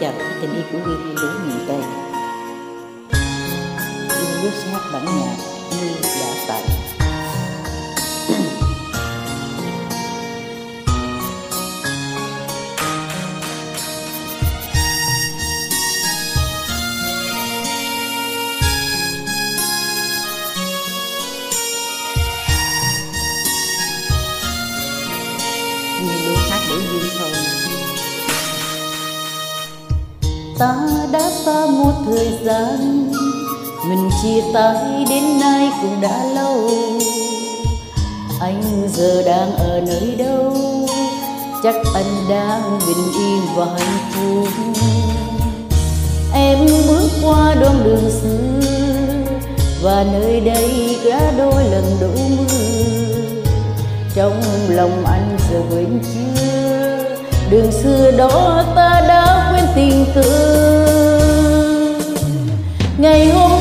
chào các tình yêu của Huy Lũ miền Tây. Dung bước hát bản nhạc. Ta đã xa một thời gian. Mình chia tay đến nay cũng đã lâu. Anh giờ đang ở nơi đâu? Chắc anh đang bình yên và hạnh phúc. Em bước qua đoạn đường xưa, và nơi đây đã đôi lần đổ mưa. Trong lòng anh giờ quên chưa? Đường xưa đó ta đã quên tình cũ ngày hôm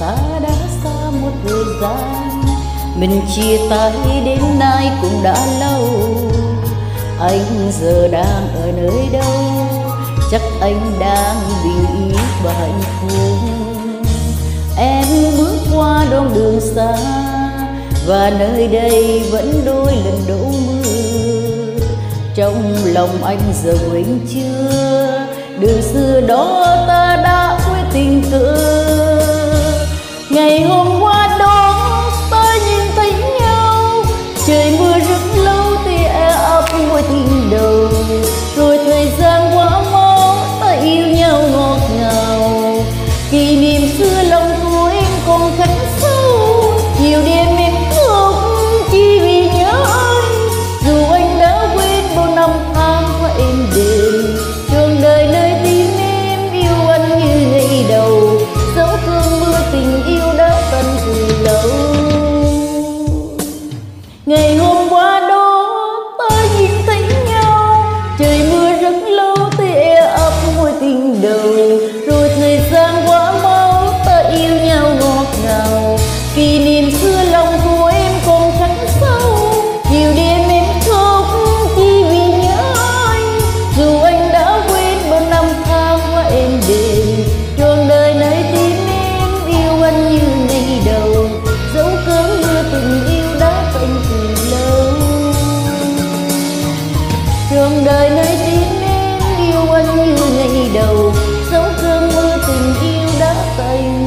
ta đã xa một thời gian. Mình chia tay đến nay cũng đã lâu. Anh giờ đang ở nơi đâu? Chắc anh đang bình yên và hạnh phúc em bước qua đoạn đường xa, và nơi đây vẫn đôi lần đổ mưa. Trong lòng anh giờ quên chưa? Đường xưa đó ta đã quên tình cũ ngày hôm qua ngày hôm trường đời nơi tim em yêu anh như ngày đầu. Dấu cơn mưa tình yêu đã tạnh